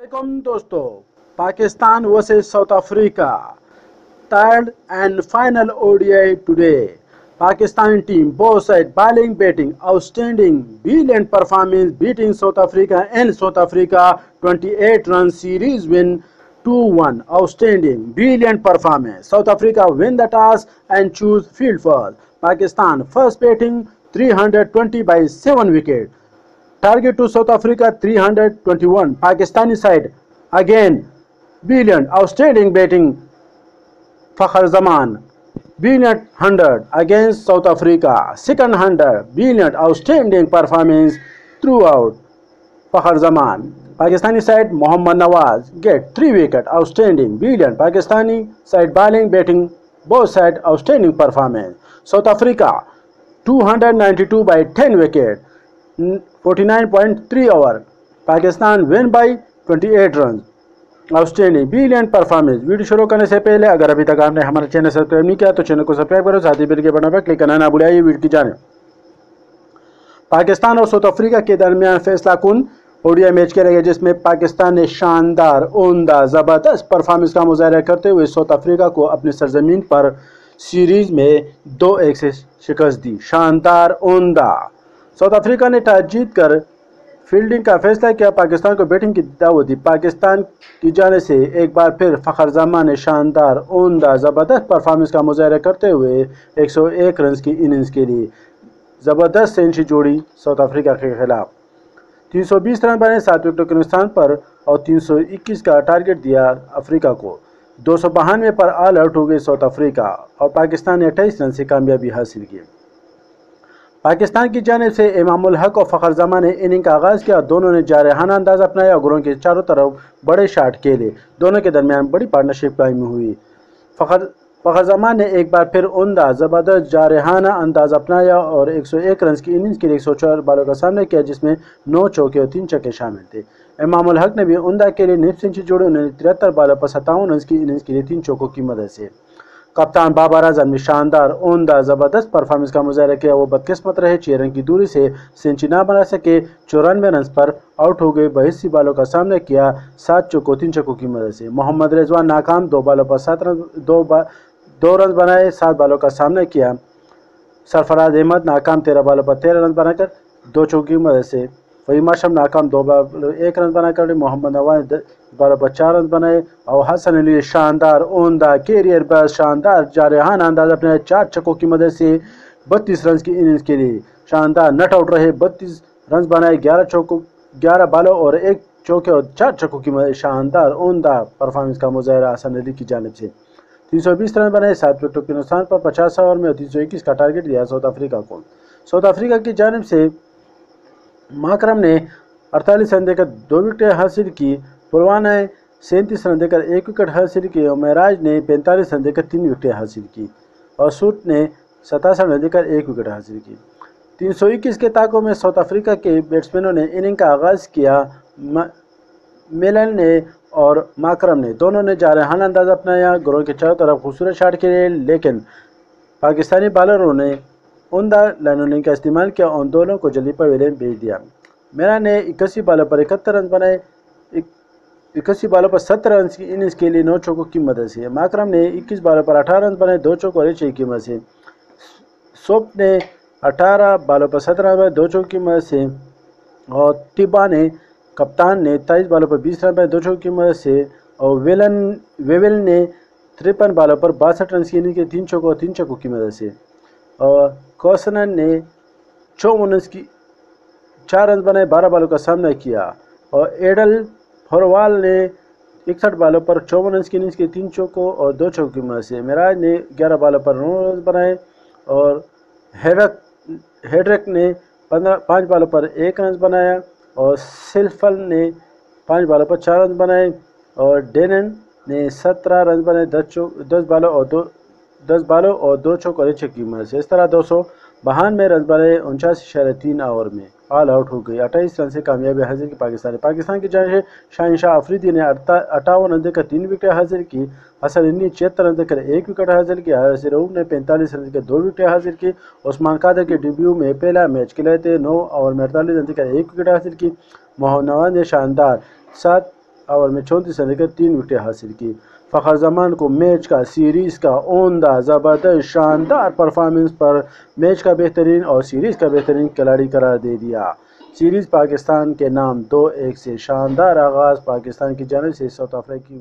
علیکم دوستو، پاکستان ویسے South Africa third and final O D I today Pakistan team both side bowling batting outstanding balanced performance batting South Africa and South Africa twenty eight run series one two one outstanding performance South Africa won the toss and chose field for Pakistan first batting three hundred twenty by seven wicket Target to South Africa 321. Pakistani side again brilliant outstanding batting. Fakhar Zaman brilliant 100 against South Africa. Second 100 brilliant outstanding performance throughout. Fakhar Zaman. Pakistani side Mohammad Nawaz get 3 wicket outstanding brilliant. Pakistani side bowling batting both side outstanding performance. South Africa 292 by 10 wicket. 49.3 over Pakistan won by 28 runs outstanding brilliant performance video شروع کرنے سے پہلے اگر ابھی تک آپ نے ہمارا چینل سبسکرائب نہیں کیا تو چینل کو سبسکرائب کرو ساتھ ہی بل کے بٹن پر کلک کرنا نہ بھولائیے ویڈیو کی جانب پاکستان اور ساؤتھ افریقہ کے درمیان فیصلہ کن اوڈیا میچ کرے گا جس میں پاکستان نے شاندار عمدہ زبردست پرفارمنس کا مظاہرہ کرتے ہوئے ساؤتھ افریقہ کو اپنی سرزمین پر سیریز میں دو ایک سے شکست دی شاندار عمدہ ساؤتھ افریقہ نے ٹاس جیت کر فیلڈنگ کا فیصلہ کیا۔ پاکستان کو بیٹنگ کی دعوت دی۔ پاکستان کی جانب سے ایک بار پھر فخر زمان نے شاندار، عمدہ، زبردست پرفارمنس کا مظاہرہ کرتے ہوئے ایک سو ایک رنز کی اننگز کے لیے زبردست سینچری جوڑی ساؤتھ افریقہ کے خلاف۔ تین سو بیس رن بنے سات وکٹوں کے نقصان پر اور تین سو اکیس کا ٹارگٹ دیا افریقہ کو۔ دو سو بہانوے پر آل آؤٹ ہو گئے ساؤتھ افریقہ اور پاکستان نے اٹھائیس رن سے کامیابی حاصل کی۔ پاکستان کی جانب سے امام الحق اور فخر زمان نے اننگ کا آغاز کیا، دونوں نے جارحانہ انداز اپنایا اور گروہ کے چاروں طرف بڑے شاٹ کھیلے دونوں کے درمیان بڑی پارٹنرشپ قائم ہوئی۔ فخر فخر زمان نے ایک بار پھر عمدہ زبردست جارحانہ انداز اپنایا اور ایک سو ایک رنز کی اننگز کے لیے ایک سو چار بالوں کا سامنا کیا، جس میں نو چوکے اور تین چکے شامل تھے۔ امام الحق نے بھی عمدہ کے لیے نف سنچری جوڑے، انہوں نے ترہتر بالوں پر ستاون رنز کی اننگز کے لیے تین چوکوں کی مدد سے۔ کپتان بابر اعظم نے شاندار عمدہ، زبردست پرفارمنس کا مظاہرہ کیا۔ وہ بدقسمت رہے چھ رن کی دوری سے سینچری نہ بنا سکے۔ چورانوے رنز پر آؤٹ ہو گئے۔ بہت سی بالوں کا سامنا کیا۔ سات چوکوں تین چوکوں کی مدد سے۔ محمد رضوان ناکام، دو بالوں پر سات رن، دو با، دو رنز بنائے، سات بالوں کا سامنا کیا۔ سرفراز احمد ناکام، تیرہ بالوں پر تیرہ رنز بنا کر دو چوکوں کی مدد سے۔ فہیم اشم ناکام دو بالوں ایک رنز بنا کر محمد نواز بالوں پر رنز بنائے اور حسن علی شاندار عمدہ کیریئر بس شاندار جارحان انداز اپنے چار چکوں کی مدد سے بتیس رنز کی اننگز کے لیے شاندار نٹ آؤٹ رہے، بتیس رنز بنائے گیارہ چوکوں، گیارہ بالوں اور ایک چوکے اور چار چکوں کی مدد شاندار عمدہ پرفارمنس کا مظاہرہ حسن علی کی جانب سے۔ تین سو بیس رن بنائے سات وکٹوں کے نقصان پر پچاس اوور میں اور تین سو اکیس کا ٹارگٹ دیا ساؤتھ افریقہ کو۔ ساؤتھ افریقہ کی جانب سے ماکرم نے اڑتالیس رن دے کر دو وکٹیں حاصل کی۔ پروانہ نے سینتیس رن دے کر ایک وکٹ حاصل کی اور معراج نے پینتالیس رن دے کر تین وکٹیں حاصل کی اور سوٹ نے ستاسٹھ رن دے کر ایک وکٹ حاصل کی۔ تین سو اکیس کے طاقوں میں ساؤتھ افریقہ کے بیٹسمینوں نے اننگ کا آغاز کیا۔ میلن نے اور ماکرم نے دونوں نے جارحانہ انداز اپنایا۔ گروہ کے چاروں طرف خوبصورت شاٹ کے لیکن پاکستانی بالروں نے عمدہ لائننگ کا استعمال کیا اور دونوں کو جلدی پر ویلین بھیج دیا میرا نے اکسی بالوں پر اکہتر رنز بنائے اکسی بالوں پر ستر رنز کی اننگز کے لیے نو چوکوں کی مدد سے ماکرم نے اکیس بالوں پر اٹھارہ رنز بنائے دو چوک اور ایک چھ کی مدد سے سوپ نے اٹھارہ بالوں پر سترہ رن بنائے دو چوک کی مدد سے اور ٹبا نے کپتان نے تائیس بالوں پر بیس رن بنائے دو چوک کی مدد سے اور ویلن ویول نے ترپن بالوں پر باسٹھ رنز کی اننگز کے تین چوکوں اور تین چوکوں کی مدد سے اور کوسنن نے چون رنز کی چار رنز بنائے بارہ بالوں کا سامنا کیا اور ایڈل فوروال نے اکسٹھ بالوں پر چون رنز کی اننگز کے تین چوکوں اور دو چوکوں کی مدد سے مراج نے گیارہ بالوں پر نو رنز بنائے اور ہیڈرک ہیڈرک نے پندرہ پانچ بالوں پر ایک رنز بنایا اور سلفل نے پانچ بالوں پر چار رنز بنائے اور ڈینن نے سترہ رنز بنائے، دس چوک دس بالوں اور دو دس بالوں اور دو چوک اور ایک کی مدد سے۔ اس طرح دو سو بہانوے رنز بنائے انچاس اشارہ تین اوور میں۔ آل آؤٹ ہو گئی۔ اٹھائیس رن سے کامیابی حاصل کی پاکستان پاکستان کی جانب سے شاہن شاہ افریدی نے اٹھاون رن دے کر تین وکٹیں حاصل کی۔ حسن علی نے چھہتر رن دے کر ایک وکٹ حاصل کی۔ حارث رعوف نے پینتالیس رن دے کر دو وکٹیں حاصل کی۔ عثمان قادر کے ڈیبیو میں پہلا میچ کھلائے تھے، نو اوور میں اڑتالیس رن دے کر ایک وکٹ حاصل کی۔ محمد نواز نے شاندار سات اوور میں چونتیس رن کر تین وکٹیں حاصل کی۔ فخر زمان کو میچ کا سیریز کا عمدہ زبردست شاندار پرفارمنس پر میچ کا بہترین اور سیریز کا بہترین کھلاڑی قرار دے دیا۔ سیریز پاکستان کے نام دو ایک سے شاندار آغاز، پاکستان کی جانب سے ساؤتھ افریقی